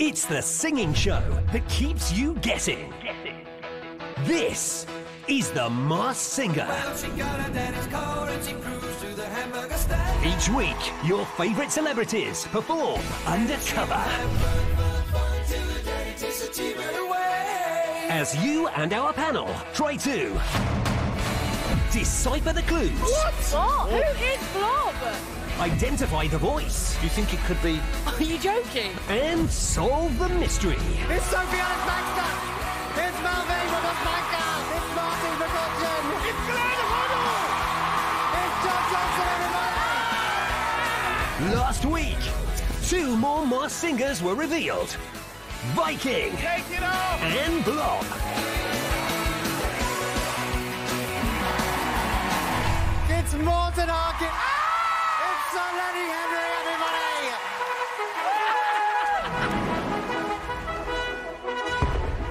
It's the singing show that keeps you guessing. This is The Masked Singer. Each week, your favourite celebrities perform undercover. As you and our panel try to decipher the clues, What? Who is Blob? Identify the voice, Do you think it could be Are you joking? and solve the mystery. It's Sophie Ellis-Bextor. It's Malvin Ramos Baxter. It's Martine McCutcheon. It's Glenn Hoddle. It's John Johnson, everybody. Last week, two more masked singers were revealed. Viking and Blob. It's Morten Harket. Henry, everybody.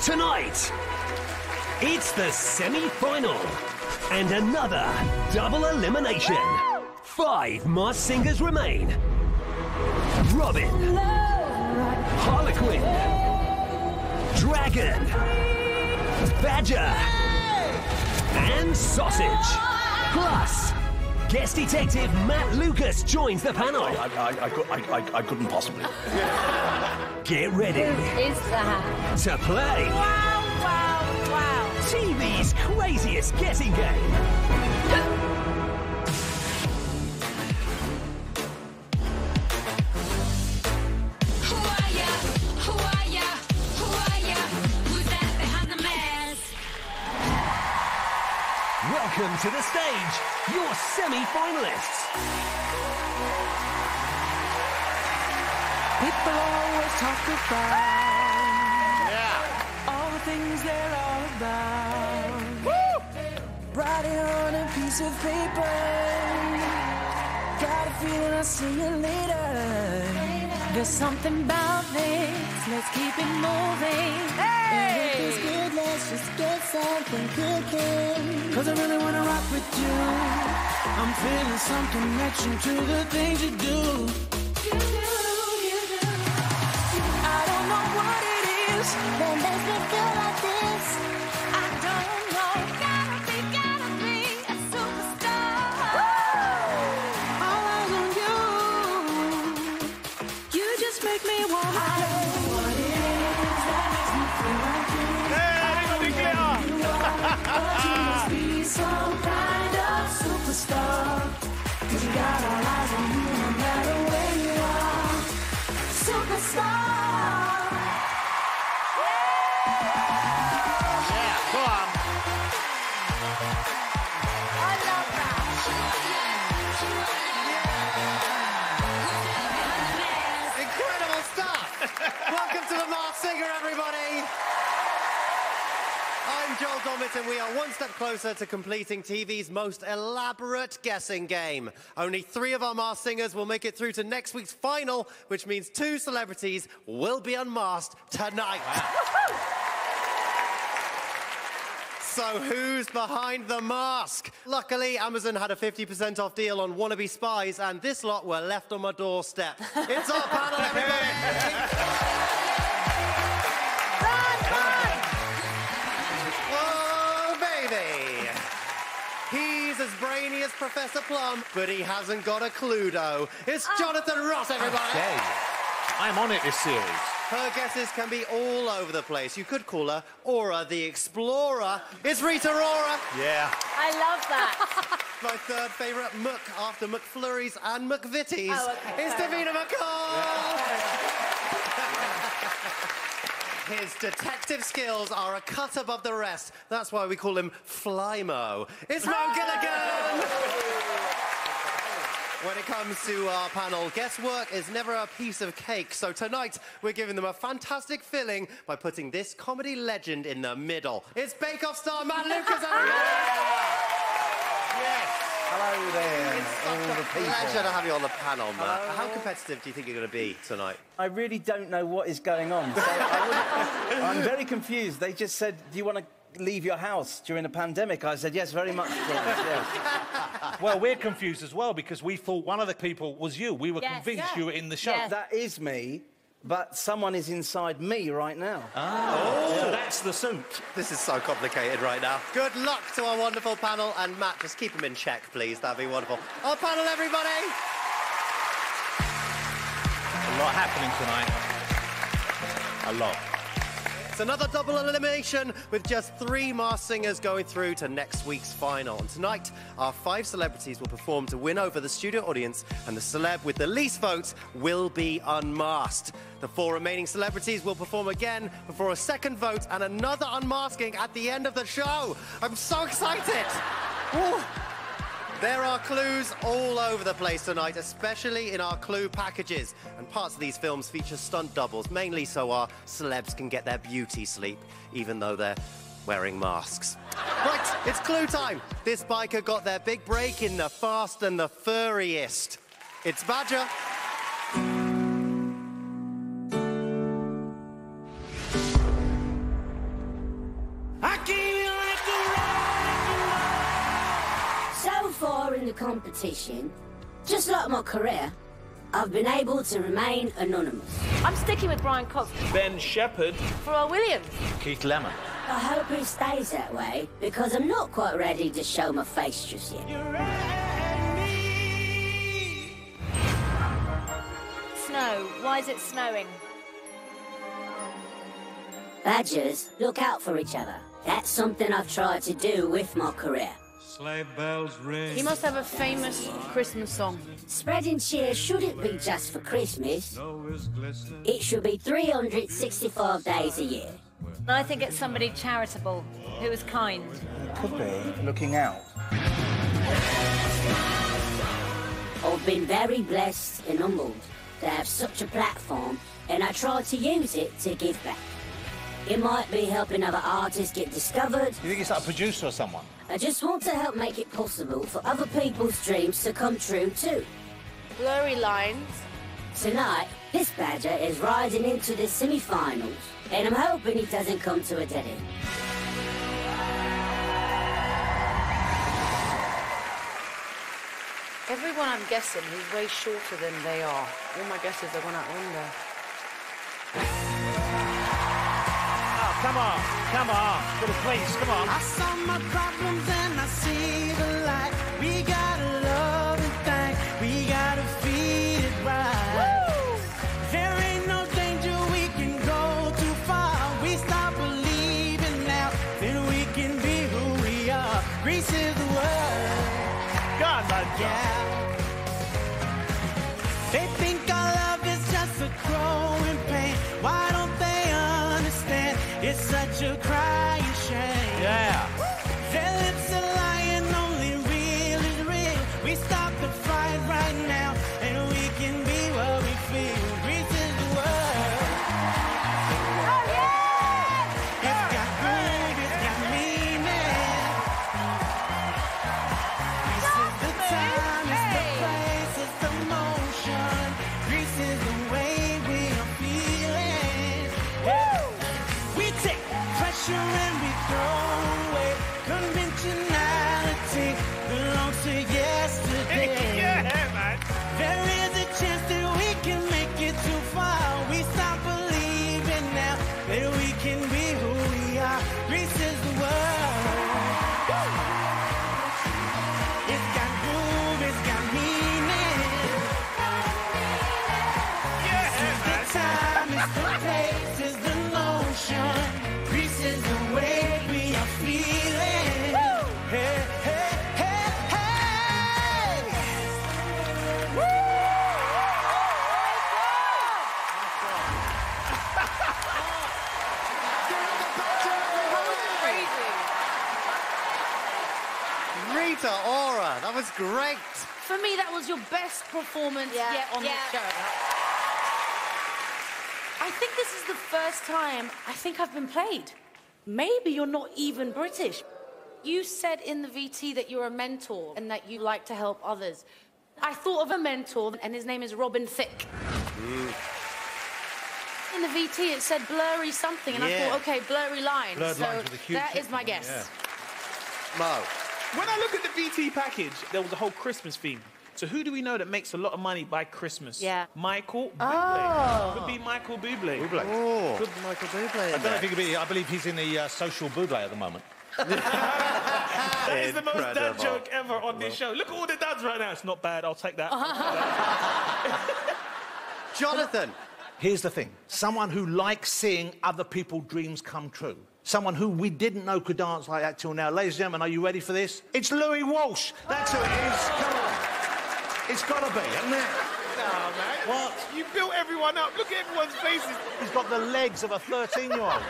Tonight, it's the semi-final and another double elimination. Five masked singers remain. Robin, Harlequin, Dragon, Badger, and Sausage. Plus, guest detective Matt Lucas joins the panel. I, I, I, I, I, I couldn't possibly. Get ready Is that? to play Wow, wow, wow. TV's craziest guessing game. Welcome to the stage, your semi-finalists. People always talk about all the things they're all about. Write it on a piece of paper. Got a feeling I'll see you later. There's something about this. Let's keep it moving. Hey! Get something cooking. Cause I really wanna rock with you. I'm feeling some connection to the things you do. The Masked Singer, everybody. I'm Joel Dommett, and we are one step closer to completing TV's most elaborate guessing game. Only three of our masked singers will make it through to next week's final, which means two celebrities will be unmasked tonight. So who's behind the mask? Luckily, Amazon had a 50% off deal on wannabe spies, and this lot were left on my doorstep. It's our panel, everybody! as brainy as Professor Plum, but he hasn't got a Cluedo. It's oh. Jonathan Ross, everybody! Okay. I'm on it this series. Her guesses can be all over the place. You could call her Aura the Explorer. It's Rita Ora, Yeah. I love that. my third favourite Muck after McFlurries and McVitie's. Oh, okay, It's Davina McCall! His detective skills are a cut above the rest. That's why we call him Flymo. It's Mo Gilligan! When it comes to our panel, guesswork is never a piece of cake. So tonight, we're giving them a fantastic filling by putting this comedy legend in the middle. It's Bake Off star Matt Lucas, everybody! Hello there, It's all the such a people. pleasure to have you on the panel, Matt. How competitive do you think you're going to be tonight? I really don't know what is going on. So I I'm very confused. They just said, "Do you want to leave your house during a pandemic?" I said, "Yes, very much." please, yes." Well, we're confused as well because we thought one of the people was you. We were Yes. convinced Yeah. you were in the show. Yeah. That is me, but someone is inside me right now. So that's the suit. This is so complicated right now. Good luck to our wonderful panel. And Matt, just keep them in check, please. That'd be wonderful. Our panel, everybody! A lot happening tonight. A lot. It's another double elimination with just three masked singers going through to next week's final. And tonight, our five celebrities will perform to win over the studio audience, and the celeb with the least votes will be unmasked. The four remaining celebrities will perform again before a second vote and another unmasking at the end of the show. I'm so excited! Woo. There are clues all over the place tonight, especially in our clue packages. And parts of these films feature stunt doubles, mainly so our celebs can get their beauty sleep, even though they're wearing masks. Right, it's clue time. This biker got their big break in The Fast and the Furriest. It's Badger. So far in the competition, just like my career, I've been able to remain anonymous. I'm sticking with Brian Cox Ben Shepherd. for our Williams. Keith Lemon. I hope it stays that way because I'm not quite ready to show my face just yet. Snow. Why is it snowing? Badgers look out for each other. That's something I've tried to do with my career. Sleigh bells ring. He must have a famous Christmas song. Spreading cheer shouldn't be just for Christmas. Snow is glistening. It should be 365 days a year. I think it's somebody charitable who is kind. Could be looking out. I've been very blessed and humbled to have such a platform, and I try to use it to give back. It might be helping other artists get discovered. You think it's like a producer or someone? I just want to help make it possible for other people's dreams to come true too. Blurry lines. Tonight, this badger is riding into the semi-finals, and I'm hoping he doesn't come to a dead end. Everyone I'm guessing is way shorter than they are. All my guesses are going out the window. Come on. Come on. Place. Come on. I saw my problems and I see the light. Performance Yeah, yet on yeah. the show. I think this is the first time I think I've been played. Maybe you're not even British. You said in the VT that you're a mentor and that you like to help others. I thought of a mentor, and his name is Robin Thicke. Mm. In the VT, it said blurry something, and I thought, okay, blurry lines. Blurred so lines with a huge that is my hit. guess. Mo. When I look at the VT package, there was a whole Christmas theme. So who do we know that makes a lot of money by Christmas? Yeah. Michael Bublé. Oh. Could be Michael Bublé. Bublé. Oh, Good. Michael Bublé. I don't know if he could be. I believe he's in the uh, social Bublé at the moment. That is the most dad joke ever on this show. Look at all the dads right now. It's not bad. I'll take that. Jonathan. Here's the thing someone who likes seeing other people's dreams come true. Someone who we didn't know could dance like that till now. Ladies and gentlemen, are you ready for this? It's Louis Walsh. That's who it is. Come on. It's got to be, hasn't it? Nah, man. What? You built everyone up. Look at everyone's faces. He's got the legs of a 13 year old.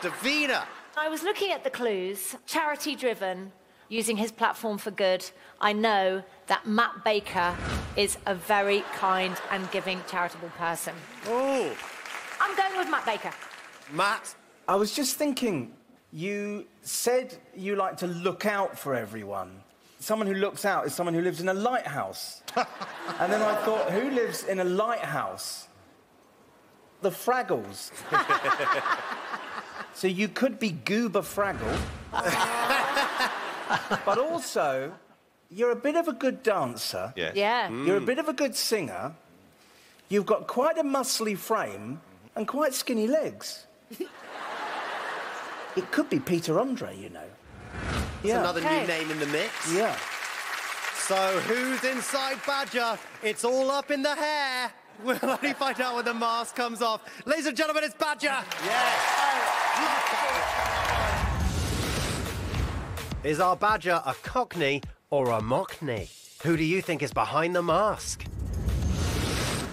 Davina. I was looking at the clues, charity driven, using his platform for good. I know that Matt Baker is a very kind and giving charitable person. Oh, I'm going with Matt Baker. Matt. I was just thinking, you said you like to look out for everyone. Someone who looks out is someone who lives in a lighthouse. and then I thought, who lives in a lighthouse? The Fraggles. so you could be Goober Fraggle. but also, you're a bit of a good dancer. Yes. Yeah. Mm. You're a bit of a good singer. You've got quite a muscly frame and quite skinny legs. it could be Peter Andre, you know. It's Yeah. another Okay. new name in the mix. Yeah. So who's inside Badger? It's all up in the hair. We'll only find out when the mask comes off. Ladies and gentlemen, it's Badger. Yes. Is our Badger a Cockney or a Mockney? Who do you think is behind the mask?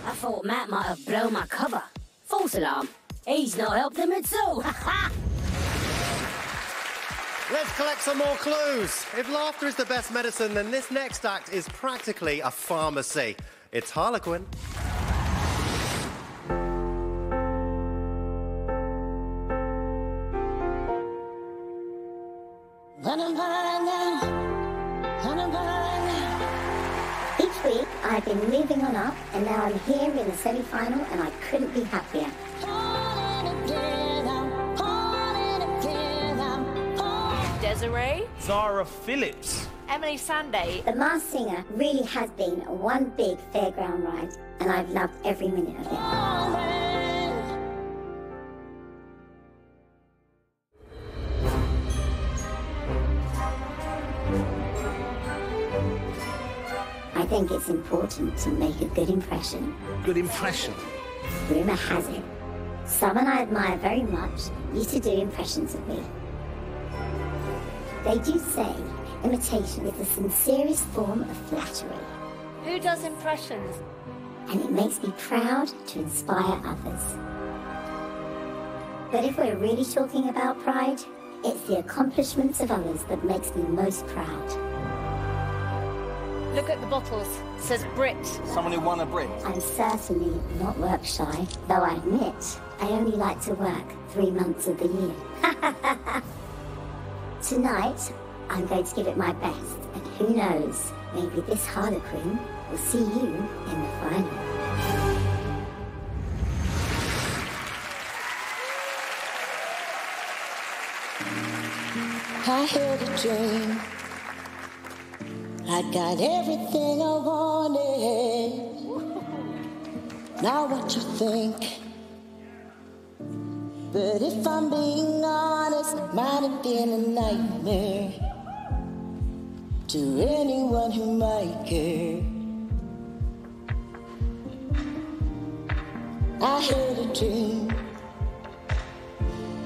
I thought Matt might have blown my cover. False alarm. He's not helped them at all. Let's collect some more clues. If laughter is the best medicine, then this next act is practically a pharmacy. It's Harlequin. Each week, I've been moving on up, and now I'm here in the semi-final, and I couldn't be happier. Desiree, Zara Phillips. Emily Sandé. The Masked Singer really has been one big fairground ride, and I've loved every minute of it. I think it's important to make a good impression. Good impression. Rumour has it, someone I admire very much used to do impressions of me. They do say imitation is the sincerest form of flattery, Who does impressions? and it makes me proud to inspire others. But if we're really talking about pride, it's the accomplishments of others that makes me most proud. Look at the bottles. It says Brit. Someone who won a Brit. I'm certainly not work shy, though I admit I only like to work three months of the year. Tonight, I'm going to give it my best, and who knows, maybe this Harlequin will see you in the final. I had a dream. I got everything I wanted. Now what you think? But if I'm being honest, might have been a nightmare to anyone who might care. I had a dream.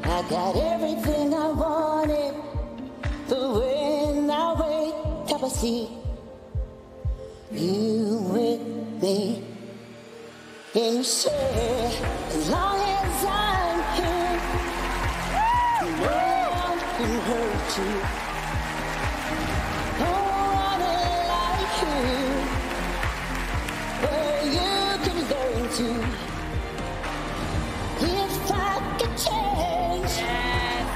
I got everything I wanted. But when I wake up, I see you with me. And you say, as long as I'm you. No one like you. Where you to. If I could change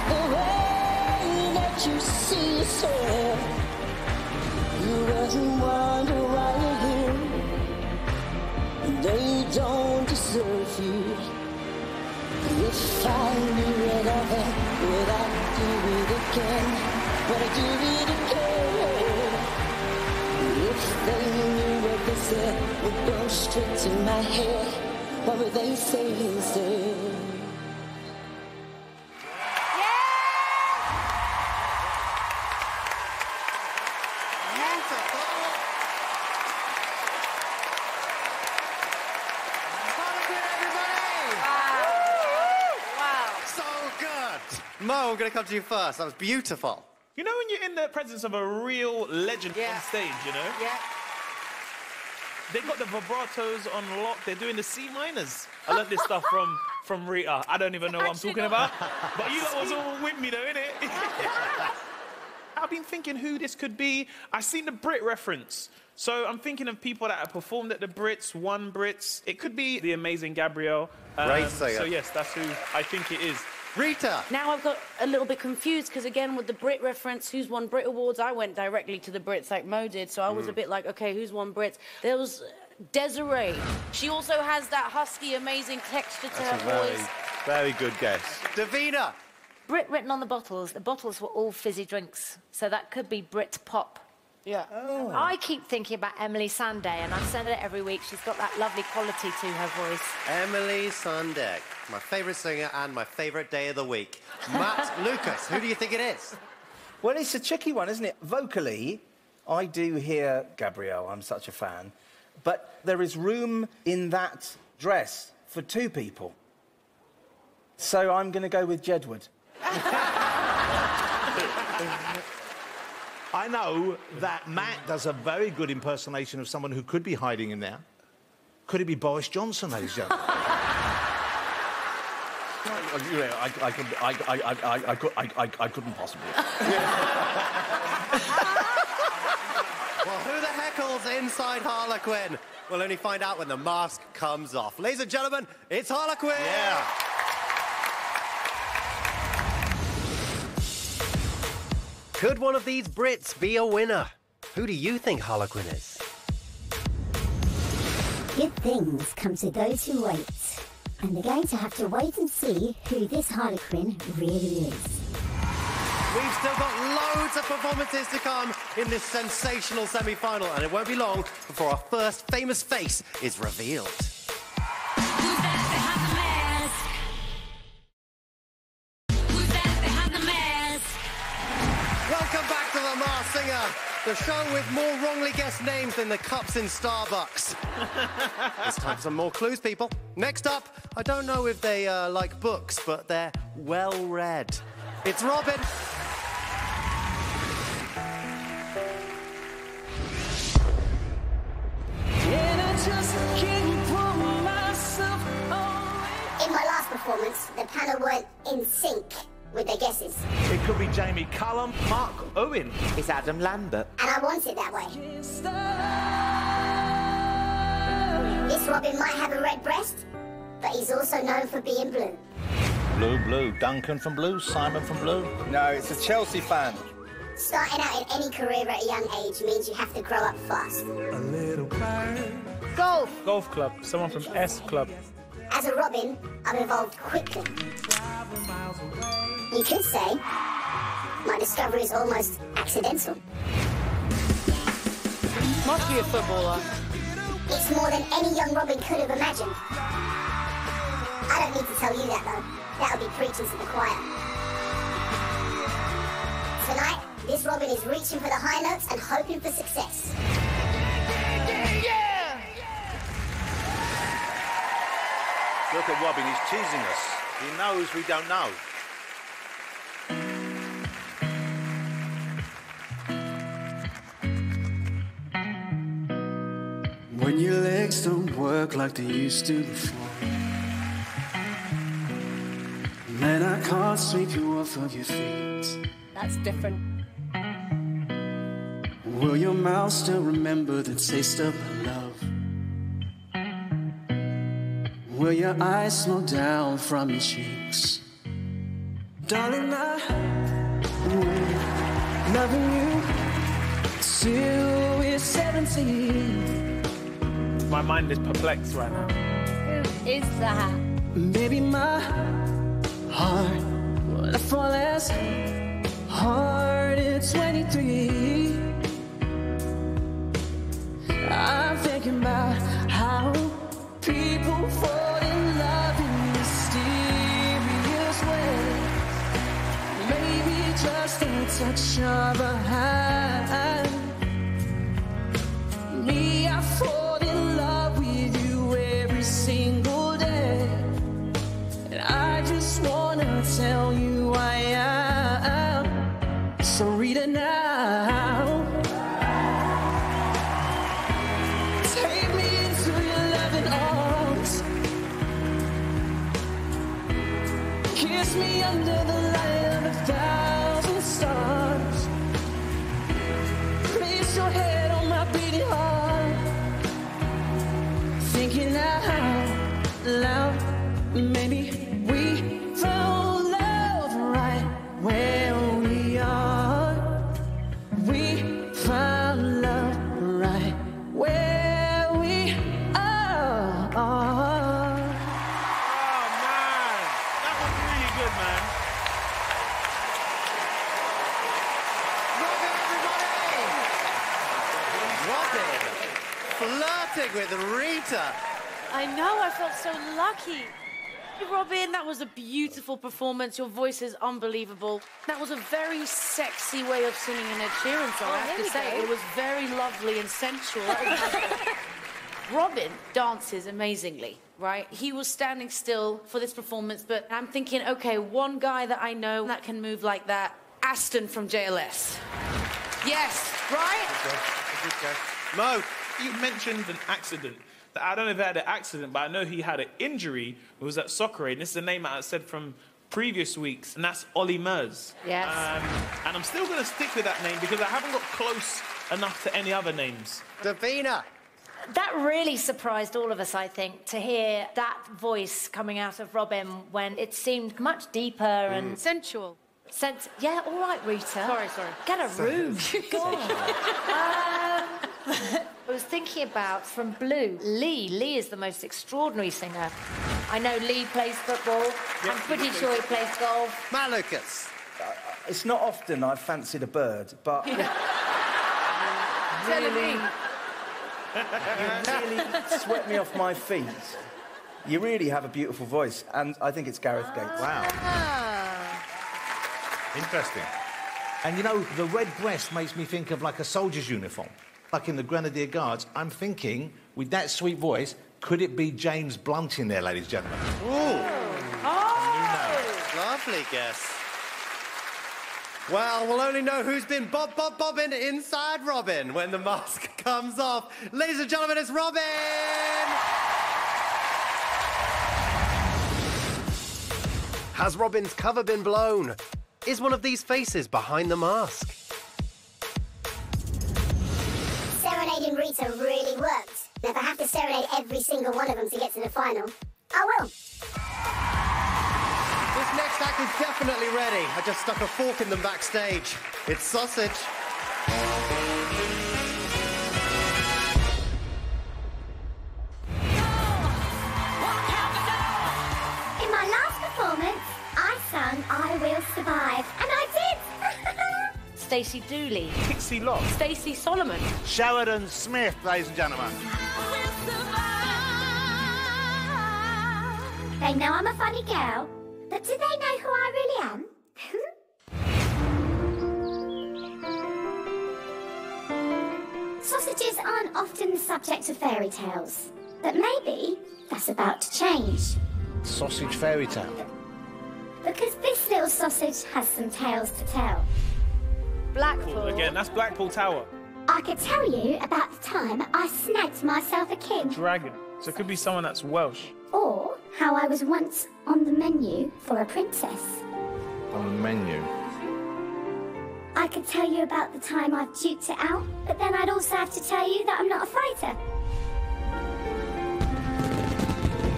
the way that you see yourself, you wouldn't wonder why you're here. They don't deserve you. If I knew it all, would I do it again? I do it again? If they knew what they said would go straight to my head, what would they say instead? Going to come to you first. That was beautiful. You know when you're in the presence of a real legend on stage, you know? Yeah. They got the vibratos on lock. They're doing the C minors. I learned this stuff from from Rita. I don't even know what I'm talking not. about. But you lot was all with me though, innit? I've been thinking who this could be. I've seen the Brit reference. So I'm thinking of people that have performed at the Brits, won Brits. It could be the amazing Gabrielle. Great um, singer. So yes, that's who I think it is. Rita. Now I've got a little bit confused because again with the Brit reference, who's won Brit Awards? I went directly to the Brits like Mo did, so I was a Mm. bit like, okay, who's won Brits? There was Desiree. She also has that husky, amazing texture to That's a her very, voice. very good guess. Davina. Brit written on the bottles. The bottles were all fizzy drinks, so that could be Brit pop. Yeah. Oh. I keep thinking about Emily Sandé, and I send it every week. She's got that lovely quality to her voice. Emily Sandek, my favourite singer and my favourite day of the week. Matt Lucas, who do you think it is? Well, it's a tricky one, isn't it? Vocally, I do hear Gabrielle. I'm such a fan. But there is room in that dress for two people. So I'm going to go with Jedward. I know that Matt does a very good impersonation of someone who could be hiding in there. Could it be Boris Johnson, ladies and gentlemen? I, I, could, I, I, I, I, I, could, I, I, I couldn't possibly. Well, who the heckles inside Harlequin? We'll only find out when the mask comes off. Ladies and gentlemen, it's Harlequin! Yeah. Could one of these Brits be a winner? Who do you think Harlequin is? Good things come to those who wait. And they're going to have to wait and see who this Harlequin really is. We've still got loads of performances to come in this sensational semi-final, and it won't be long before our first famous face is revealed. The show with more wrongly guessed names than the cups in Starbucks. it's time for some more clues, people. Next up, I don't know if they uh, like books, but they're well read. It's Robin. And I just can't myself away. In my last performance, the panel weren't in sync with their guesses. It could be Jamie Cullum, Mark Owen. It's Adam Lambert. And I want it that way. This Robin might have a red breast, but he's also known for being blue. Blue, Blue. Duncan from Blue, Simon from Blue. No, it's a Chelsea fan. Starting out in any career at a young age means you have to grow up fast. A little bird. Golf. Golf club. Someone from S Club. As a Robin, I've evolved quickly. You could say my discovery is almost accidental. Must be a footballer. It's more than any young Robin could have imagined. I don't need to tell you that though. That'll be preaching to the choir. Tonight, this Robin is reaching for the high notes and hoping for success. Look at Robin, he's teasing us. He knows we don't know. When your legs don't work like they used to before. Man, I can't sweep you off of your feet. That's different. Will your mouth still remember the taste of love? Will your eyes slow down from your cheeks? Darling, I will loving you till we're 17. My mind is perplexed right now. Who is that? Maybe my heart would fall as hard at 23. I'm thinking about how people fall just a touch of a hand. Robin, that was a beautiful performance. Your voice is unbelievable. That was a very sexy way of singing an Ed Sheeran song, Oh, I have to say. go. It was very lovely and sensual. Robin dances amazingly, right? He was standing still for this performance, but I'm thinking, okay, one guy that I know that can move like that, Aston from JLS. Yes, right? Mo. You mentioned an accident. That I don't know if he had an accident, but I know he had an injury. It was at Soccer Aid. And this is a name I said from previous weeks, and that's Olly Murs. Yes. Um, and I'm still going to stick with that name because I haven't got close enough to any other names. Davina. That really surprised all of us, I think, to hear that voice coming out of Robin when it seemed much deeper and sensual. Sense, yeah, all right, Rita. Sorry, sorry. Get a room. God. um, I was thinking about from Blue, Lee. Lee is the most extraordinary singer. I know Lee plays football. I'm pretty sure he plays golf. Matt Lucas. Uh, uh, it's not often I've fancied a bird, but Telling me. you really swept me off my feet. You really have a beautiful voice, and I think it's Gareth Gates. Ah. Wow. Interesting. And you know, the red breast makes me think of like a soldier's uniform. Like in the Grenadier Guards, I'm thinking, with that sweet voice, could it be James Blunt in there, ladies and gentlemen? Ooh. Oh. Lovely guess. Well, we'll only know who's been bob bob bobbing inside Robin when the mask comes off. Ladies and gentlemen, it's Robin! Has Robin's cover been blown? Is one of these faces behind the mask? Rita really worked. Now, if I have to serenade every single one of them to get to the final, I will. This next act is definitely ready. I just stuck a fork in them backstage. It's sausage. Stacey Dooley. Pixie Lott. Stacey Solomon. Sheridan Smith, ladies and gentlemen. They know I'm a funny girl, but do they know who I really am? Sausages aren't often the subject of fairy tales, but maybe that's about to change. Sausage fairy tale. Because this little sausage has some tales to tell. Blackpool. Again, that's Blackpool Tower. I could tell you about the time I snagged myself a king, Dragon. So it could be someone that's Welsh. or how I was once on the menu for a princess. On the menu. I could tell you about the time I've duked it out, but then I'd also have to tell you that I'm not a fighter.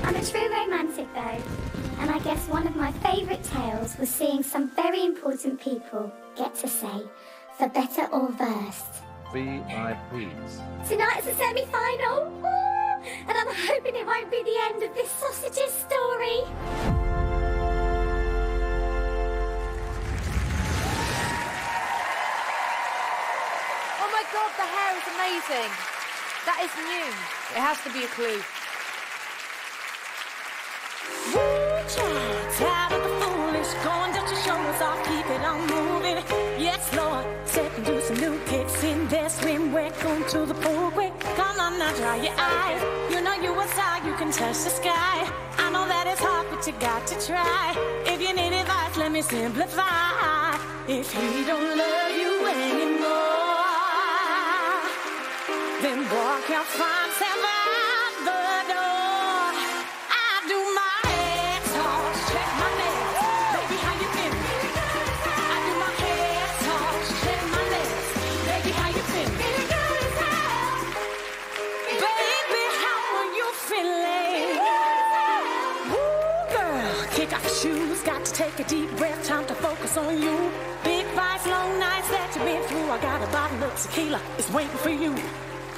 I'm a true romantic though, and I guess one of my favourite tales was seeing some very important people get to say, for better or worse. VIPs. Tonight's the semi-final, Ooh, and I'm hoping it won't be the end of this sausages story. Oh my God, the hair is amazing. That is is new. It has to be a clue. Dry your eyes. You know you a star, you can touch the sky. I know that it's hard, but you got to try. If you need advice, let me simplify. If he don't love you anymore, then walk out, find take a deep breath. Time to focus on you. Big fights, long nights that you've been through. I got a bottle of tequila. It's waiting for you.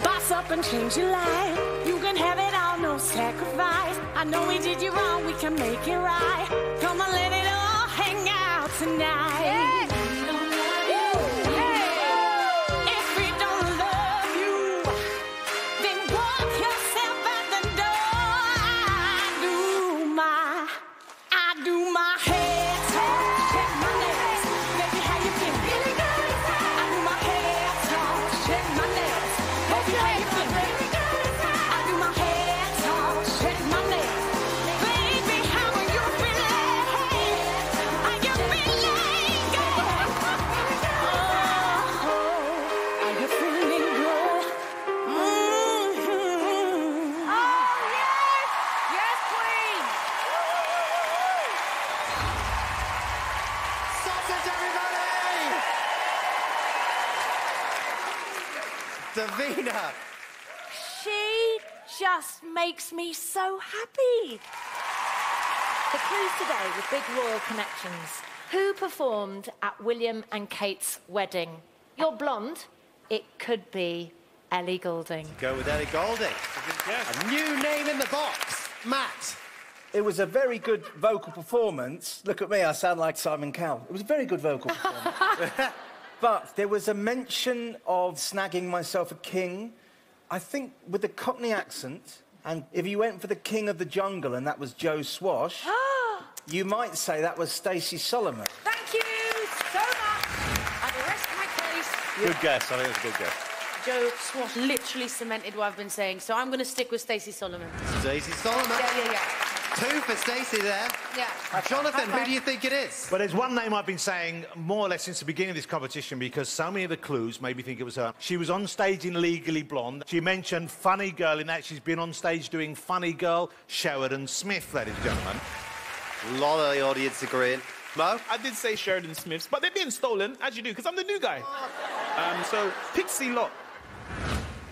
Boss up and change your life. You can have it all, no sacrifice. I know we did you wrong, we can make it right. Come on, let it all hang out tonight. If big royal connections. Who performed at William and Kate's wedding? You're blonde. It could be Ellie Goulding. Go with Ellie Goulding. A new name in the box. Matt. It was a very good vocal performance. Look at me, I sound like Simon Cowell. It was a very good vocal performance. but there was a mention of snagging myself a king. I think with the Cockney accent, and if you went for the king of the jungle and that was Joe Swash, oh, you might say that was Stacey Solomon. Thank you so much. I rest my case. Good guess. I think it was a good guess. Joe Swash literally cemented what I've been saying, so I'm going to stick with Stacey Solomon. Stacey Solomon. Yeah, yeah, yeah. Two for Stacey there. Yeah. Jonathan, who do you think it is? Well, there's one name I've been saying more or less since the beginning of this competition because so many of the clues made me think it was her. She was on stage in Legally Blonde. She mentioned Funny Girl in that. She's been on stage doing Funny Girl, Sheridan Smith, ladies and gentlemen. A lot of the audience agreeing. Mo? I did say Sheridan Smiths, but they're being stolen, as you do, because I'm the new guy. Um, so, Pixie Lott.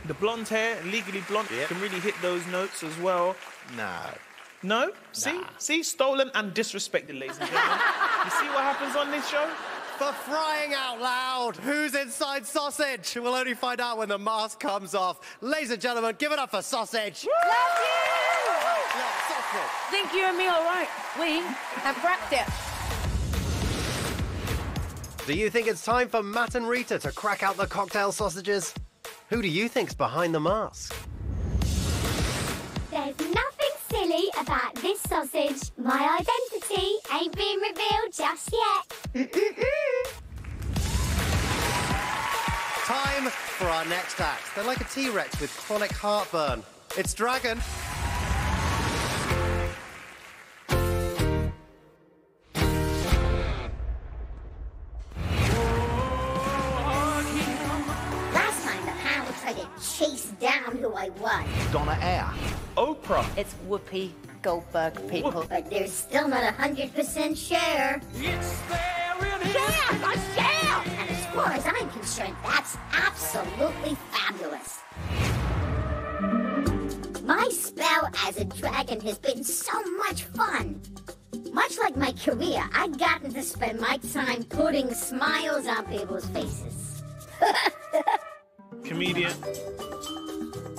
The blonde hair, legally blonde, can really hit those notes as well. No. No? See? See? Stolen and disrespected, ladies and gentlemen. you see what happens on this show? For frying out loud, who's inside Sausage? We'll only find out when the mask comes off. Ladies and gentlemen, give it up for Sausage. Love you! Think you and me all right? We have cracked it. Do you think it's time for Matt and Rita to crack out the cocktail sausages? Who do you think's behind the mask? There's nothing silly about this sausage. My identity ain't been revealed just yet. Time for our next act. They're like a T-Rex with chronic heartburn. It's Dragon. Donna Air. Oprah. It's Whoopi Goldberg, people. But there's still not a hundred percent share. Share! A share! And as far as I'm concerned, that's absolutely fabulous. My spell as a dragon has been so much fun. Much like my career, I've gotten to spend my time putting smiles on people's faces. Comedian.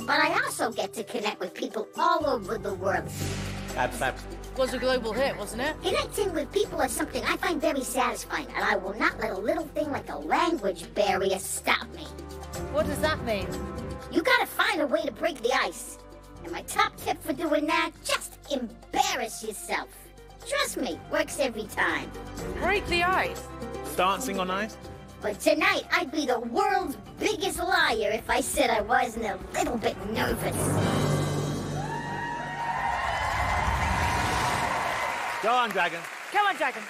But I also get to connect with people all over the world. Was a global hit, wasn't it? Connecting with people is something I find very satisfying, and I will not let a little thing like a language barrier stop me. What does that mean? You gotta find a way to break the ice. And my top tip for doing that, just embarrass yourself. Trust me, works every time. Break the ice. Dancing on ice? But tonight, I'd be the world's biggest liar if I said I wasn't a little bit nervous. Go on, Dragon. Come on, Dragon.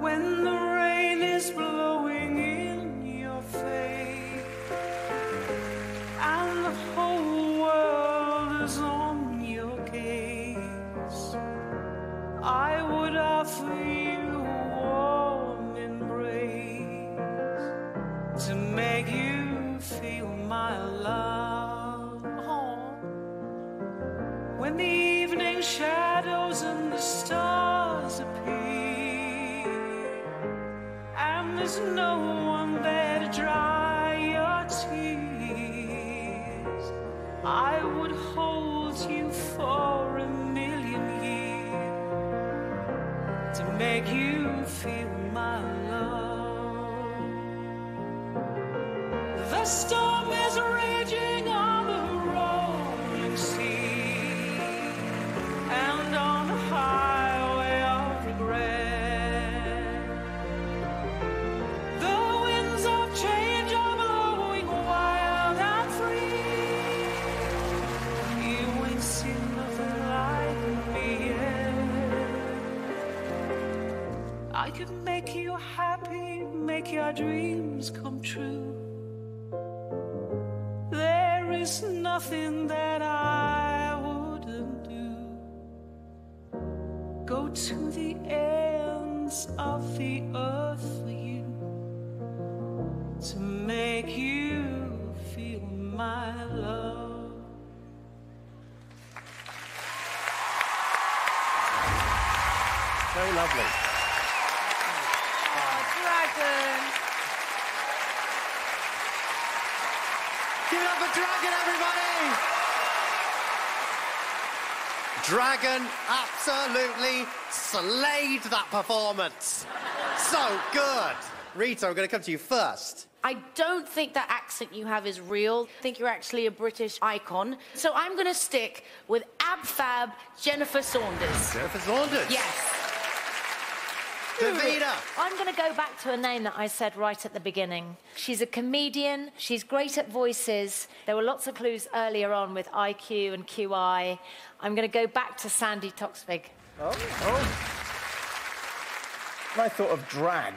When the rain is blowing Dragon absolutely slayed that performance. So good. Rita, I'm going to come to you first. I don't think that accent you have is real. I think you're actually a British icon. So I'm going to stick with Ab Fab Jennifer Saunders. Jennifer Saunders. Yes. Davina. I'm going to go back to a name that I said right at the beginning. She's a comedian. She's great at voices. There were lots of clues earlier on with IQ and QI. I'm going to go back to Sandi Toksvig. Oh, oh. I thought of drag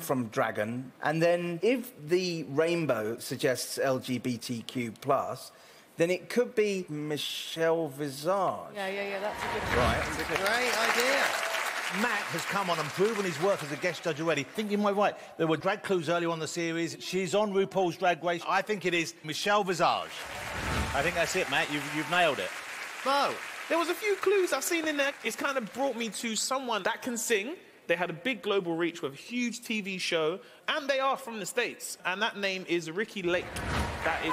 from Dragon, and then if the rainbow suggests LGBTQ plus, then it could be Michelle Visage. Yeah, yeah, yeah, that's a good one. Right. That's a great idea. Matt has come on and proven his worth as a guest judge already. I think you might right. There were drag clues earlier on the series. She's on RuPaul's Drag Race. I think it is Michelle Visage. I think that's it, Matt. You've, you've nailed it. Mo. There was a few clues I've seen in there. It's kind of brought me to someone that can sing. They had a big global reach with a huge TV show, and they are from the States. And that name is Ricki Lake. That is.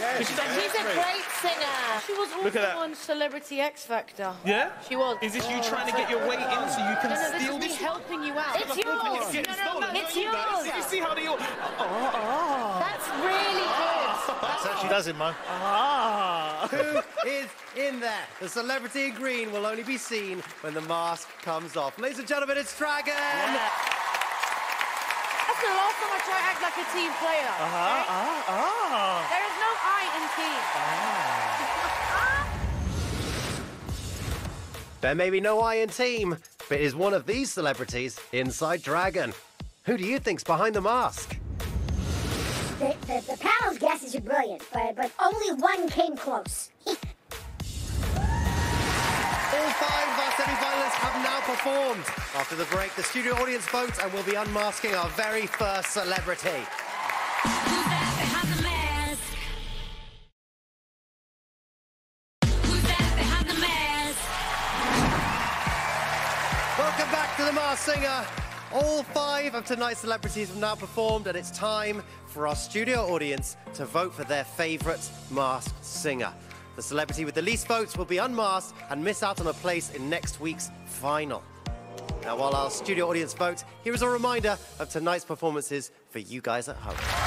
Yeah. She's done She's a great. great singer. She was Look at also on Celebrity X Factor. Yeah? She was. Is this you trying to get your way in so you can no, no, this steal is me this? helping you out. It's It's yours. No, no, no, it's you guys. yours. You see how they all. Oh, oh. That's really good. That's she does it, Mo. Ah. Who is in there? The celebrity in green will only be seen when the mask comes off. Ladies and gentlemen, it's Dragon. That's the last time I try to act like a team player. Uh-huh. okay? Ah, ah. There is no I in team. There may be no I in team, but it is one of these celebrities inside Dragon. Who do you think's behind the mask? The, the, the panel's guesses are brilliant, but, but only one came close. All five of our semi-finalists have now performed. After the break, the studio audience votes and we'll be unmasking our very first celebrity. Welcome back to The Masked Singer. All five of tonight's celebrities have now performed, and it's time for our studio audience to vote for their favourite masked singer. The celebrity with the least votes will be unmasked and miss out on a place in next week's final. Now, while our studio audience votes, here is a reminder of tonight's performances for you guys at home.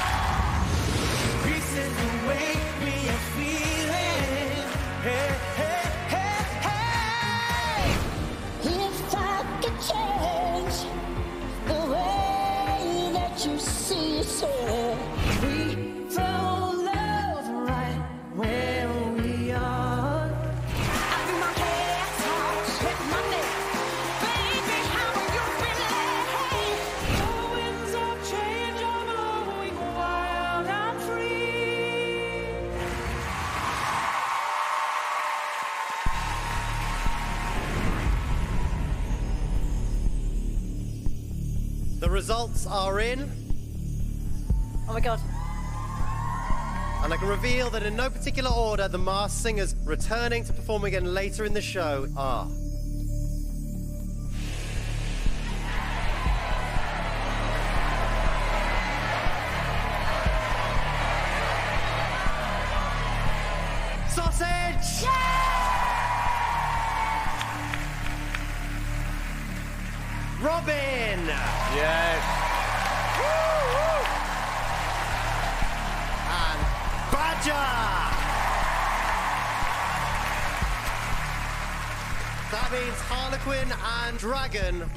Results are in, Oh my god. and I can reveal that in no particular order, the masked singers returning to perform again later in the show are.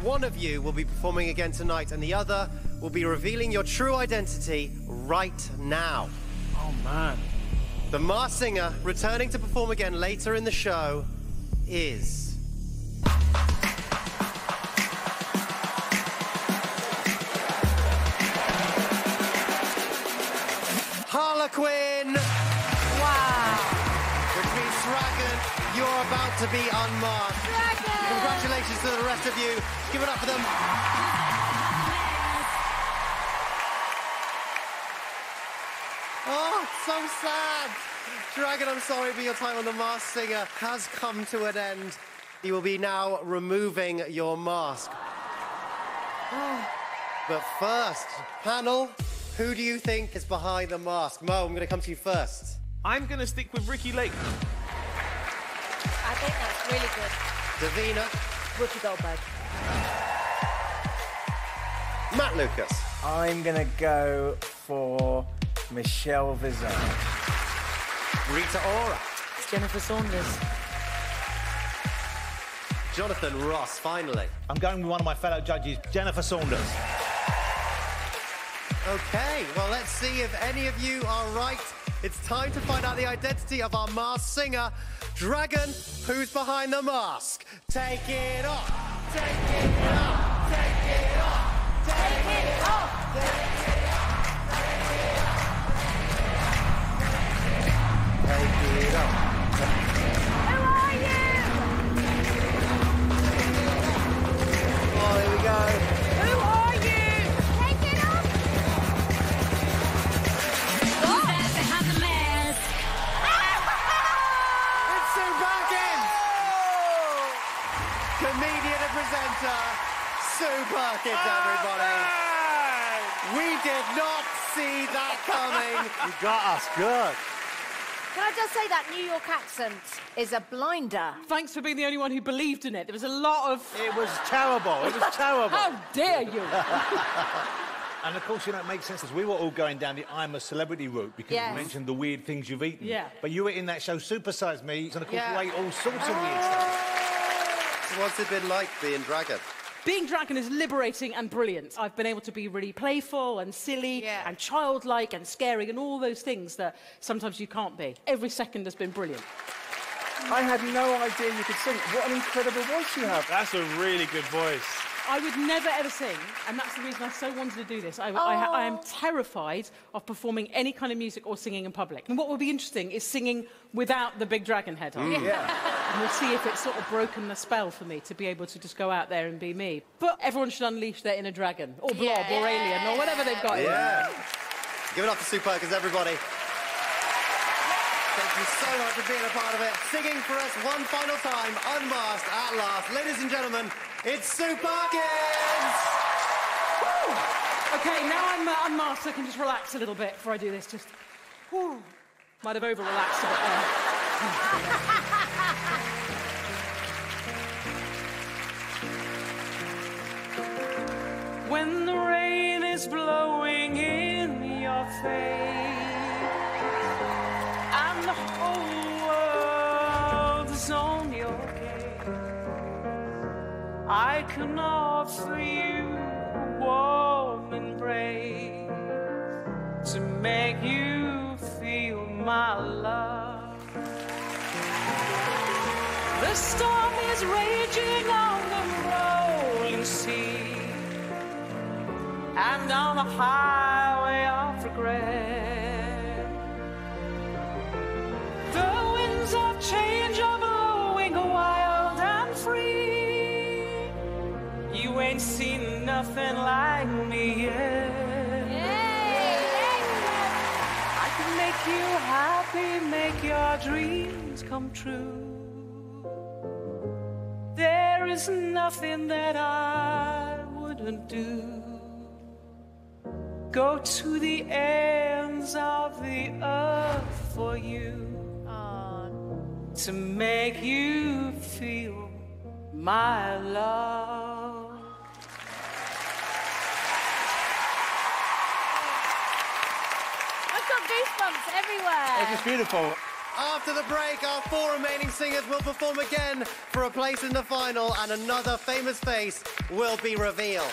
One of you will be performing again tonight, and the other will be revealing your true identity right now. Oh, man. The Mars singer returning to perform again later in the show is. Harlequin! Wow. Which means Dragon, you're about to be unmasked. Congratulations to the rest of you. Give it up for them. Oh, so sad. Dragon, I'm sorry, but your time on The Masked Singer has come to an end. You will be now removing your mask. Oh, but first, panel, who do you think is behind the mask? Mo, I'm going to come to you first. I'm going to stick with Ricki Lake. I think that's really good. Davina, Whoopi Goldberg. Matt Lucas, I'm gonna go for Michelle Visage. Rita Ora, It's Jennifer Saunders. Jonathan Ross, finally. I'm going with one of my fellow judges, Jennifer Saunders. Okay, well, let's see if any of you are right. It's time to find out the identity of our masked singer. Dragon, who's behind the mask? Take it off! Take it off! Take it off! Take it off! Take it off! Take it off! Who are you? Oh, here we go. Sue Perkins, everybody. We did not see that coming. You got us good. Can I just say that New York accent is a blinder? Thanks for being the only one who believed in it. There was a lot of. It was terrible. It was terrible. How dare you! And of course, you know, it makes sense because we were all going down the I'm a celebrity route because Yes. you mentioned the weird things you've eaten. Yeah. But you were in that show, Supersize Me, and of course, Yeah. you ate all sorts of weird ah. stuff. So what's it been like being Dragon? Being Dragon is liberating and brilliant. I've been able to be really playful and silly Yeah. and childlike and scary and all those things that sometimes you can't be. Every second has been brilliant. I had no idea you could sing. What an incredible voice you have. That's a really good voice. I would never ever sing, and that's the reason I so wanted to do this. I, I, I am terrified of performing any kind of music or singing in public. And what will be interesting is singing without the big dragon head on. Mm, yeah. And we'll see if it's sort of broken the spell for me to be able to just go out there and be me. But everyone should unleash their inner dragon, or blob, or alien, or whatever they've got. Yeah. Give it up for Sue Perkins, everybody. Thank you so much for being a part of it. Singing for us one final time, unmasked at last. Ladies and gentlemen, it's Sue Perkins! Okay, now I'm uh, unmasked, I can just relax a little bit before I do this. Just, might have over-relaxed a bit there. when the rain is blowing in your face I can offer you a warm embrace to make you feel my love. The storm is raging on the rolling sea and on the highway of regret. The winds of change ain't seen nothing like me yet. I can make you happy, make your dreams come true. There is nothing that I wouldn't do. Go to the ends of the earth for you to make you feel my love. It's just beautiful. After the break, our four remaining singers will perform again for a place in the final, and another famous face will be revealed.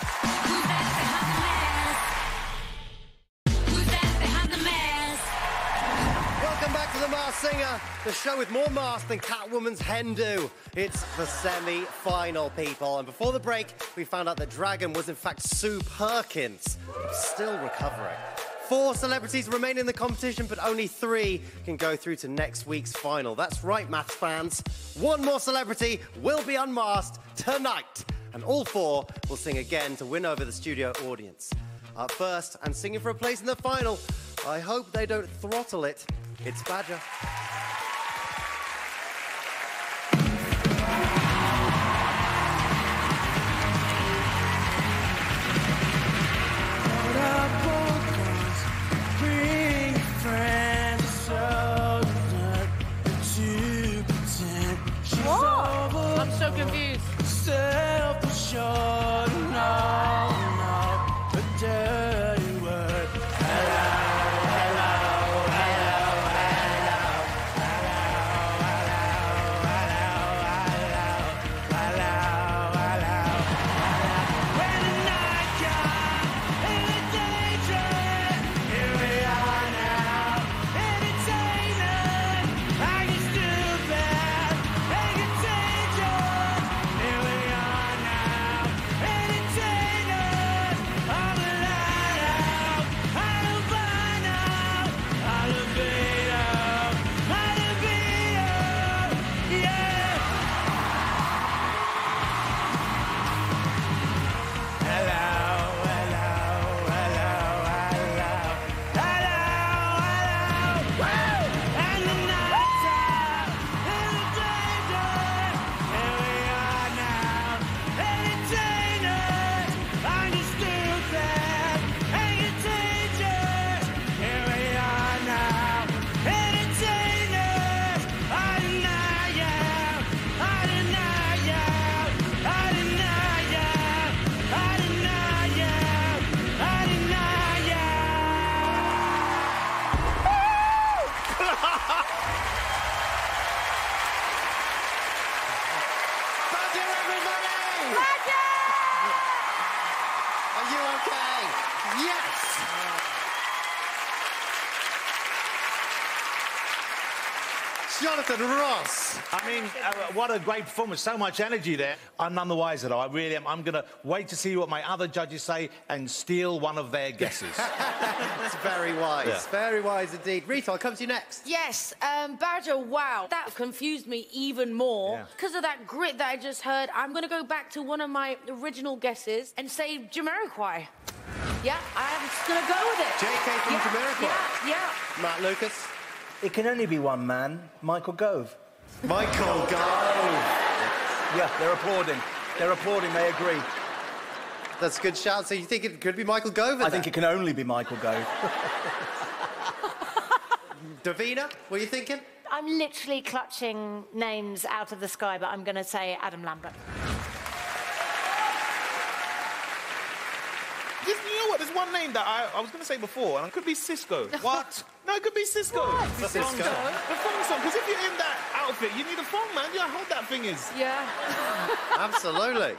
Welcome back to The Masked Singer, the show with more masks than Catwoman's hen do. It's the semi-final, people. And before the break, we found out that Dragon was in fact Sue Perkins, still recovering. Four celebrities remain in the competition, but only three can go through to next week's final. That's right, maths fans. One more celebrity will be unmasked tonight, and all four will sing again to win over the studio audience. Up first, and singing for a place in the final, I hope they don't throttle it. It's Badger. Self-assured, I mean, uh, what a great performance. So much energy there. I'm none the wiser, though. I really am. I'm going to wait to see what my other judges say and steal one of their guesses. That's very wise. Yeah. Very wise indeed. Rita, I'll come to you next. Yes, um, Badger, wow. That confused me even more. Yeah. Because of that grit that I just heard, I'm going to go back to one of my original guesses and say Jamiroquai. Yeah, I'm just going to go with it. JK from yeah, Jamiroquai. Yeah, yeah. Matt Lucas. It can only be one man, Michael Gove. Michael Gove. Yeah, they're applauding. They're applauding, they agree. That's a good shout. So you think it could be Michael Gove? I think it can only be Michael Gove. Davina, what are you thinking? I'm literally clutching names out of the sky, but I'm going to say Adam Lambert. Just, you know what? There's one name that I, I was going to say before, and it could be Sisqó. What? No, it could be Sisqó. The The thong Sisqó. song. The thong song. Because if you're in that outfit, you need a thong, man. You know how hard that thing is. Yeah. Absolutely.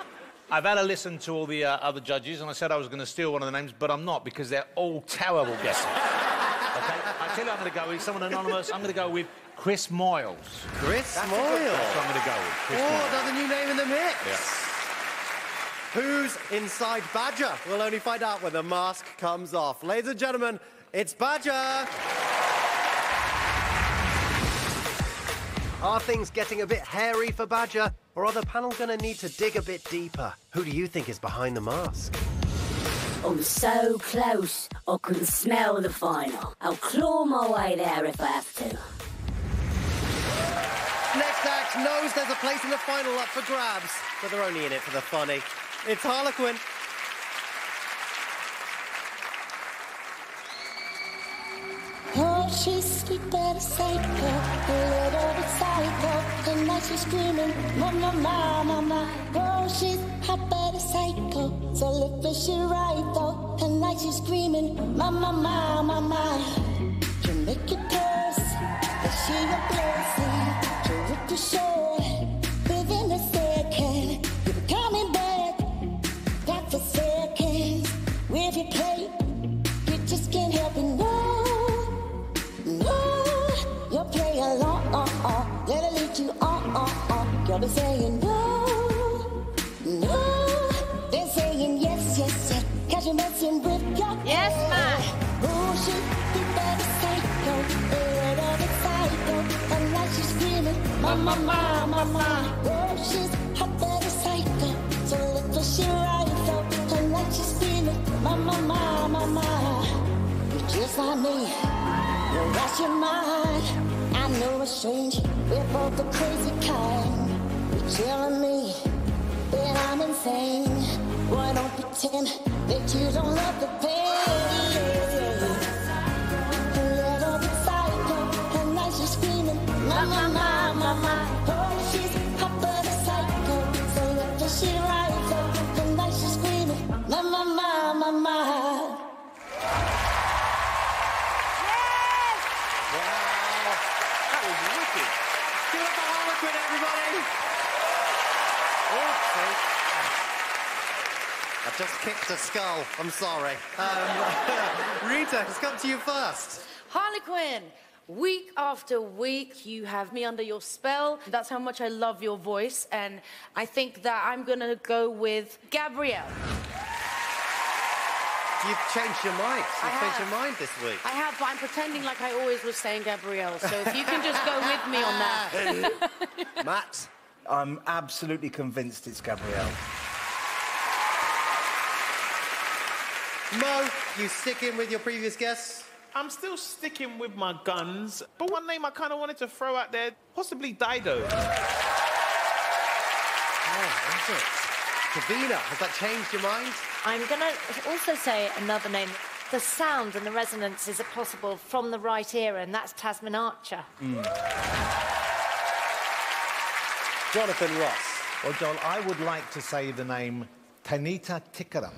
I've had a listen to all the uh, other judges, and I said I was going to steal one of the names, but I'm not because they're all terrible guesses. okay, I tell you, I'm going to go with someone anonymous. I'm going to go with Chris Moyles. Chris That's a good Moyle. guess. That's what I'm going to go with. Chris Oh, Moyles. another new name in the mix. Yeah. Who's inside Badger? We'll only find out when the mask comes off. Ladies and gentlemen, it's Badger. Are things getting a bit hairy for Badger? Or are the panel going to need to dig a bit deeper? Who do you think is behind the mask? I'm so close, I can smell the final. I'll claw my way there if I have to. Next act knows there's a place in the final up for grabs, but they're only in it for the funny. It's Harlequin. She's sweet but a psycho, a little bit psycho. And now she's screaming, mama, mama, mama. Oh, she's hot but a psycho, so look for she right though. And now she's screaming, mama, mama, mama. You make it purse, but she a blessing. You rip the show You'll saying no, no. They're saying yes, yes, yes. Cause you're messing with your Yes, ma. Bullshit, you better psycho. Bit psycho. And now she's screaming, mama, mama, mama. Oh, she's a better psycho. So look for she right though. And now she's screaming, mama, mama, mama. You're just like me. You lost your mind. I know it's strange. We're both the crazy kind. Telling me that I'm insane. Why don't pretend that you don't love the pain? A little bit psycho, she's screaming, mama, mama, mama. Oh, she's hot but a psycho. So let the I've just kicked a skull. I'm sorry. Um, Rita, it's come to you first. Harlequin, week after week, you have me under your spell. That's how much I love your voice, and I think that I'm gonna go with Gabrielle. You've changed your mind. You've changed have. your mind this week. I have, but I'm pretending like I always was saying Gabrielle. So if you can just go with me on that. Matt. I'm absolutely convinced it's Gabrielle. Mo, you sticking with your previous guess? I'm still sticking with my guns, but one name I kind of wanted to throw out there, possibly Dido. Oh, that's it. Davina, has that changed your mind? I'm going to also say another name. The sound and the resonance is possible from the right era, and that's Tasmin Archer. Hmm. Jonathan Ross. Well, Joel, I would like to say the name Tanita Tikaram.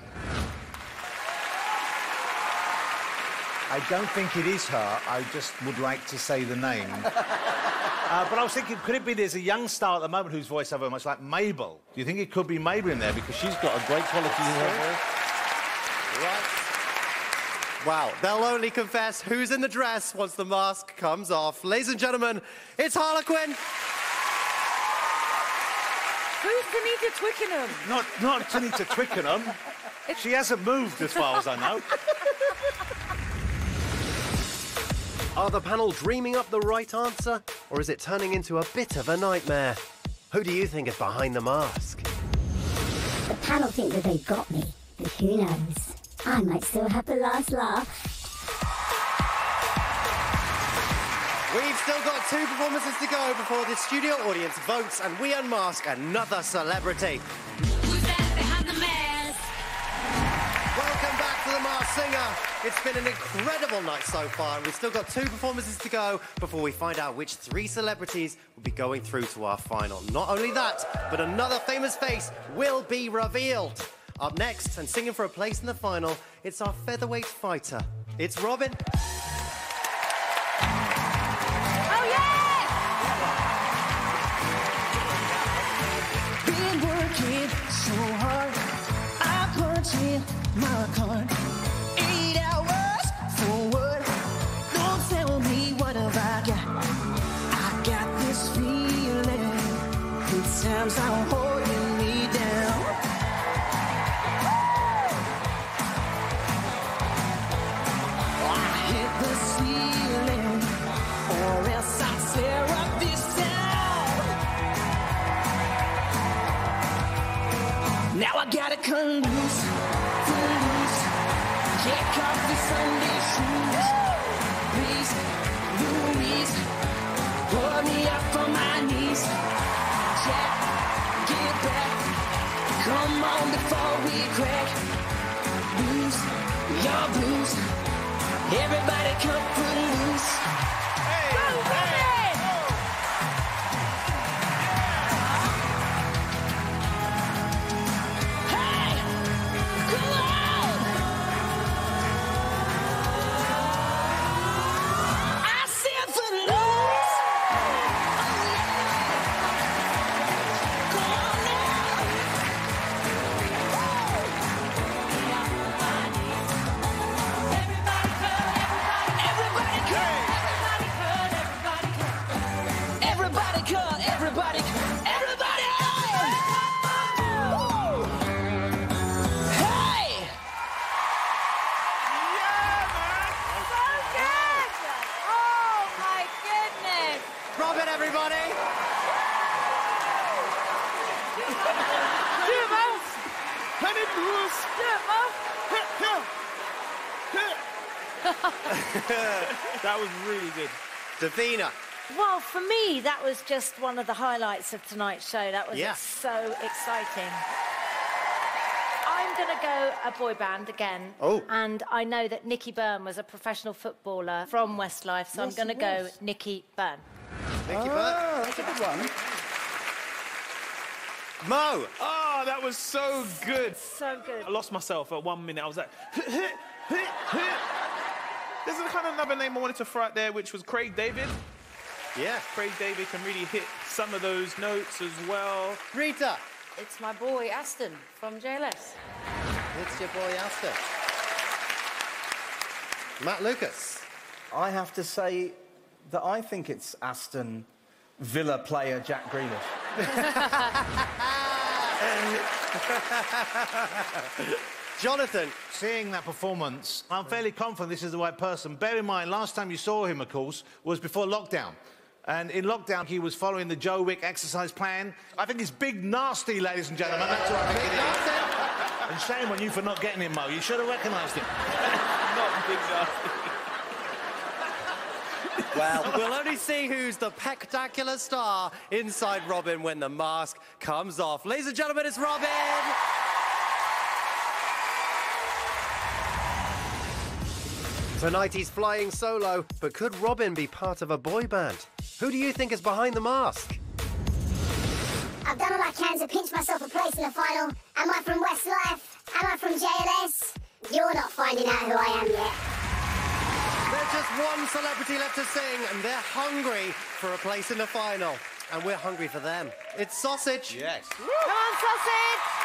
I don't think it is her. I just would like to say the name. uh, but I was thinking, could it be there's a young star at the moment whose voice I very much like Mabel? Do you think it could be Mabel in there because she's got a great quality in her voice? Right. Wow, they'll only confess who's in the dress once the mask comes off. Ladies and gentlemen, it's Harlequin. Who's Benita Twickenham? Not, not Tanita Twickenham. She hasn't moved as far as I know. Are the panel dreaming up the right answer, or is it turning into a bit of a nightmare? Who do you think is behind the mask? The panel think that they've got me, but who knows? I might still have the last laugh. We've still got two performances to go before the studio audience votes and we unmask another celebrity. Singer. It's been an incredible night so far, and we've still got two performances to go before we find out which three celebrities will be going through to our final. Not only that, but another famous face will be revealed. Up next, and singing for a place in the final, it's our featherweight fighter. It's Robin. Oh, yeah! Been working so hard. I punch in my card. Times are holding me down. I hit the ceiling, or else I tear up this town. Now I gotta come loose, cut loose. Kick off the Sunday shoes. Please, Louise, put me up on my knees. Come on before we crack. Blues, your blues. Everybody come put loose. Davina. Well, for me, that was just one of the highlights of tonight's show. That was Yeah. so exciting. I'm going to go a boy band again. Oh. And I know that Nicky Byrne was a professional footballer from Westlife, so Yes, I'm going to go was. Nicky Byrne. Nicky Ah, that's a good one. Mo! Oh, that was so good. So good. I lost myself at one minute. I was like, there's a kind of another name I wanted to throw out there, which was Craig David. Yeah. Craig David can really hit some of those notes as well. Rita. It's my boy Aston from JLS. It's your boy Aston. Matt Lucas. I have to say that I think it's Aston Villa player Jack Grealish. Jonathan. Seeing that performance, I'm fairly confident this is the right person. Bear in mind, last time you saw him, of course, was before lockdown. And in lockdown, he was following the Joe Wick exercise plan. I think it's Big Narstie, ladies and gentlemen. That's what I think it is. And shame on you for not getting him, Mo. You should have recognised him. Not Big Narstie. Well, we'll only see who's the spectacular star inside Robin when the mask comes off. Ladies and gentlemen, it's Robin! Tonight he's flying solo, but could Robin be part of a boy band? Who do you think is behind the mask? I've done all I can to pinch myself a place in the final. Am I from Westlife? Am I from JLS? You're not finding out who I am yet. There's just one celebrity left to sing, and they're hungry for a place in the final. And we're hungry for them. It's Sausage. Yes. Come on, sausage!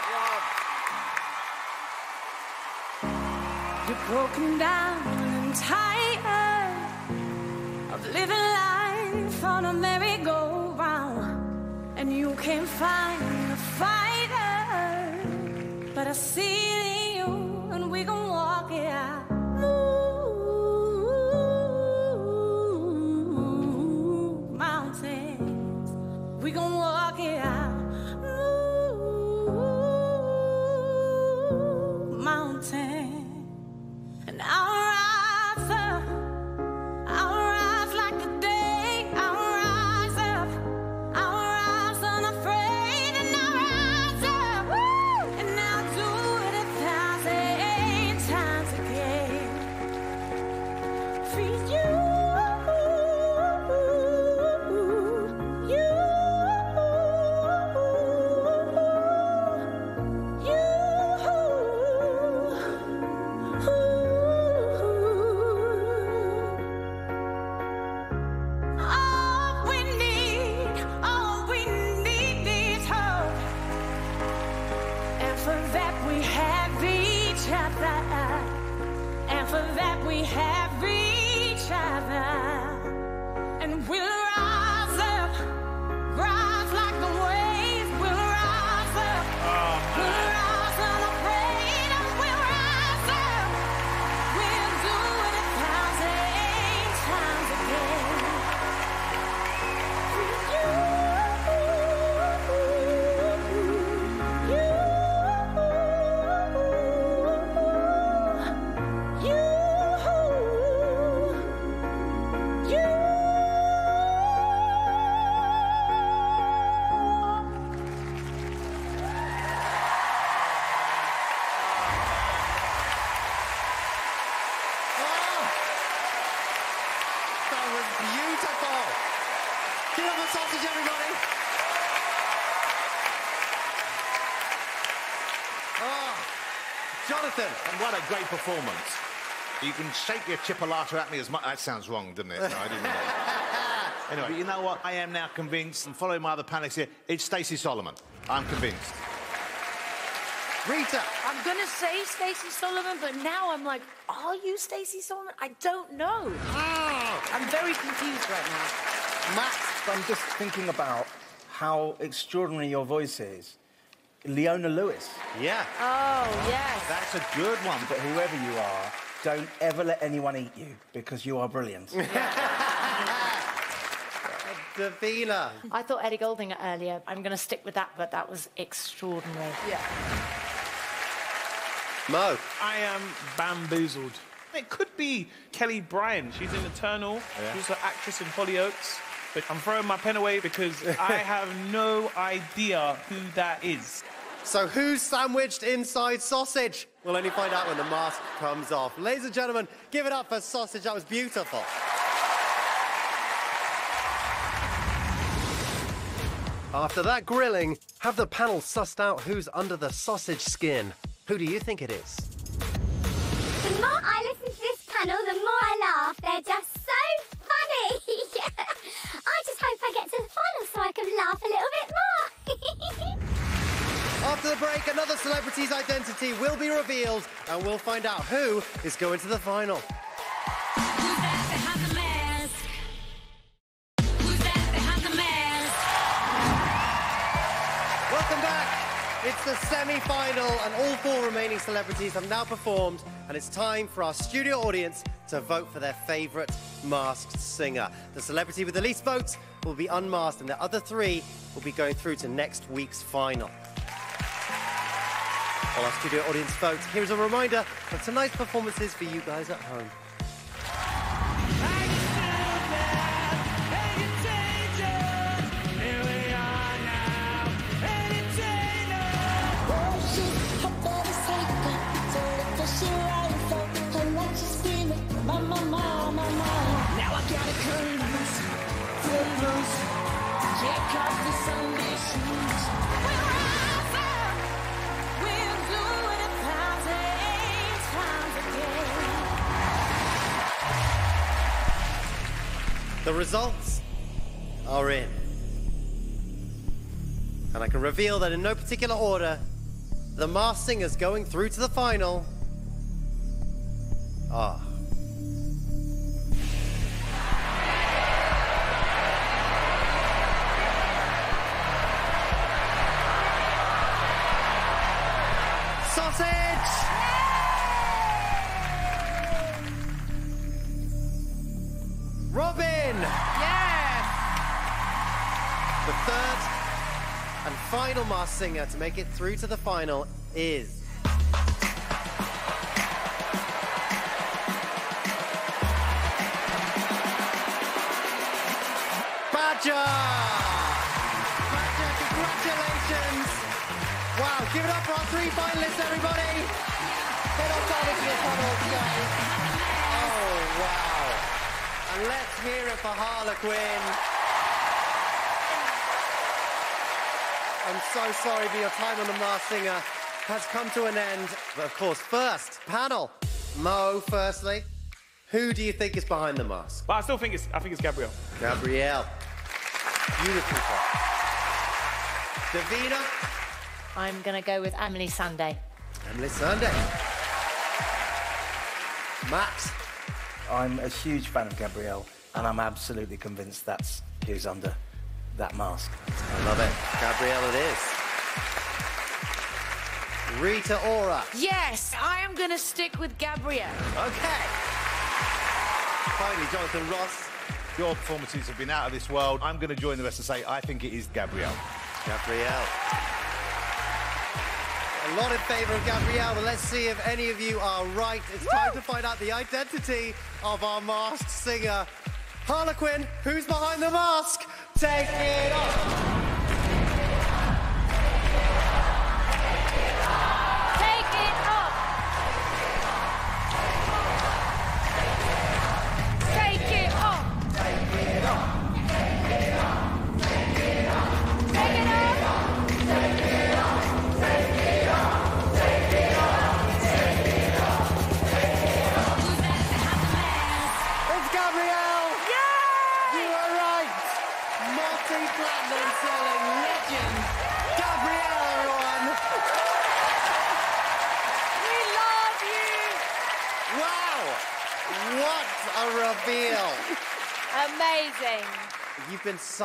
You're broken down and tired of living life on a merry-go-round, and you can't find a fighter, but I see what a great performance. You can shake your chipolata at me as much. That sounds wrong, doesn't it? No, I didn't mean that. Anyway, but you know what? I am now convinced, and following my other panelists here, it's Stacey Solomon. I'm convinced. Rita. I'm gonna say Stacey Solomon, but now I'm like, are you Stacey Solomon? I don't know. Ah! I'm very confused right now. Matt, I'm just thinking about how extraordinary your voice is. Leona Lewis. Yeah. Oh, yes. That's a good one. But whoever you are, don't ever let anyone eat you because you are brilliant. Davina. I thought Ellie Goulding earlier. I'm going to stick with that, but that was extraordinary. Yeah. Mo. I am bamboozled. It could be Kéllé Bryan. She's in Eternal. Yeah. She's an actress in Hollyoaks. But I'm throwing my pen away because I have no idea who that is. So who's sandwiched inside sausage? We'll only find out when the mask comes off. Ladies and gentlemen, give it up for sausage. That was beautiful. After that grilling, have the panel sussed out who's under the sausage skin. Who do you think it is? The more I listen to this panel, the more I laugh. They're just hope I get to the final so I can laugh a little bit more. After the break, another celebrity's identity will be revealed, and we'll find out who is going to the final. It's the semi-final, and all four remaining celebrities have now performed, and it's time for our studio audience to vote for their favourite masked singer. The celebrity with the least votes will be unmasked, and the other three will be going through to next week's final. While our studio audience votes, here's a reminder of tonight's performances for you guys at home. Now I gotta cut loose, cut loose, kick off the Sunday shoes. We'll rise up, we'll do it times. The results are in. And I can reveal that in no particular order, the masked singers going through to the final are. Final masked singer to make it through to the final is. Badger! Badger, congratulations! Wow, give it up for our three finalists, everybody! On down into the tunnel, guys. Oh, wow. And let's hear it for Harlequin. I'm so sorry, but your time on the Masked Singer has come to an end. But of course, first, panel. Mo, firstly. Who do you think is behind the mask? But I still think it's I think it's Gabrielle. Gabrielle. Beautiful. Davina. I'm going to go with Emeli Sandé. Emeli Sandé. Matt. I'm a huge fan of Gabrielle, and I'm absolutely convinced that's who's under that mask. I love it. Gabrielle it is. Rita Ora. Yes, I am going to stick with Gabrielle. Okay. Finally, Jonathan Ross. Your performances have been out of this world. I'm going to join the rest and say I think it is Gabrielle. Gabrielle. A lot in favour of Gabrielle, but let's see if any of you are right. It's time to find out the identity of our masked singer. Harlequin, who's behind the mask? Take it off.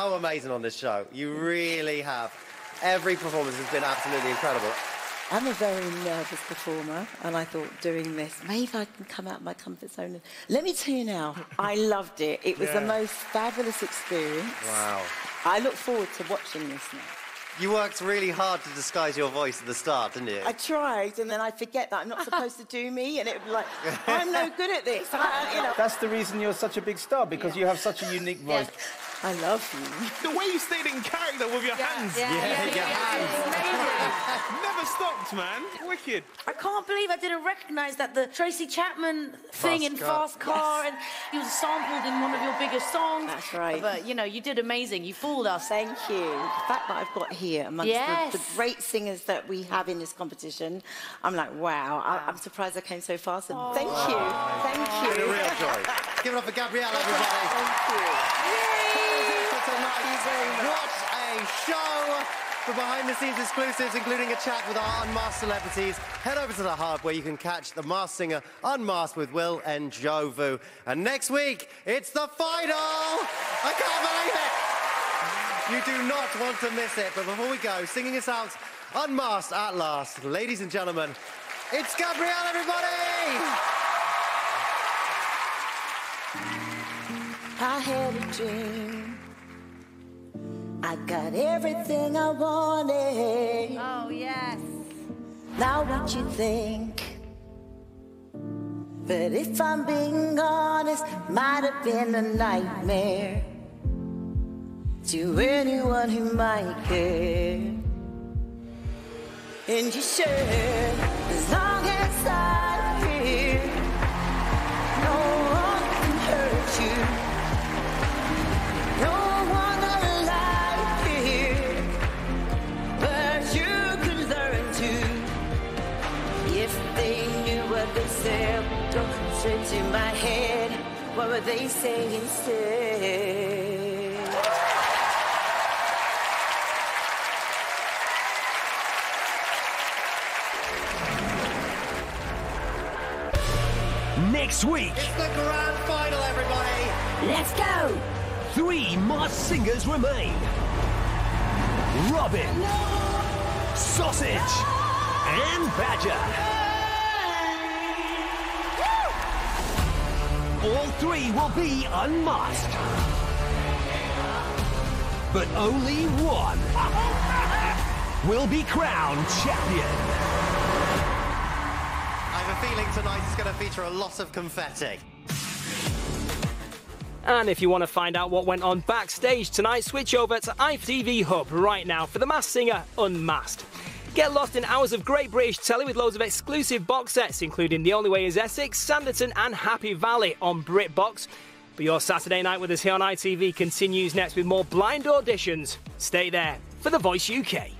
So amazing on this show. You really have. Every performance has been absolutely incredible. I'm a very nervous performer, and I thought doing this, maybe I can come out of my comfort zone. Let me tell you now, I loved it. It was the most fabulous experience. Wow. I look forward to watching this now. You worked really hard to disguise your voice at the start, didn't you? I tried, and then I forget that I'm not supposed to do me, and it would be like, I'm no good at this. I, you know. That's the reason you're such a big star, because you have such a unique voice. I love you. The way you stayed in character with your hands. yeah, Yeah, yeah, your yeah. Never stopped, man. Wicked. I can't believe I didn't recognise that the Tracy Chapman thing Fast in Car. Fast Car, Yes. and he was sampled in one of your biggest songs. That's right. But you know, you did amazing. You fooled us. Thank you. The fact that I've got here amongst Yes. the, the great singers that we have in this competition, I'm like, wow. I, I'm surprised I came so fast. And thank you. Thank you. Been a real joy. Give it up for Gabrielle, everybody. Thank you. For What a show! For behind the scenes exclusives, including a chat with our unmasked celebrities, head over to the hub where you can catch the masked singer Unmasked with Will and Jovu. And next week, it's the final! I can't believe it! You do not want to miss it. But before we go, singing us out, Unmasked at last, ladies and gentlemen, it's Gabrielle, everybody! I had a dream. I got everything I wanted. Oh, yes. Now what you think? But if I'm being honest, might have been a nightmare to anyone who might care. And you should, as long as I'm straight to my head. What would they say instead? Next week, It's the grand final, everybody! Let's go! three masked singers remain Robin, Sausage, and Badger. All three will be unmasked. But only one will be crowned champion. I have a feeling tonight is going to feature a lot of confetti. And if you want to find out what went on backstage tonight, switch over to ITV Hub right now for The Masked Singer Unmasked. Get lost in hours of great British telly with loads of exclusive box sets, including The Only Way is Essex, Sanditon, and Happy Valley on BritBox. But your Saturday night with us here on ITV continues next with more blind auditions. Stay there for The Voice UK.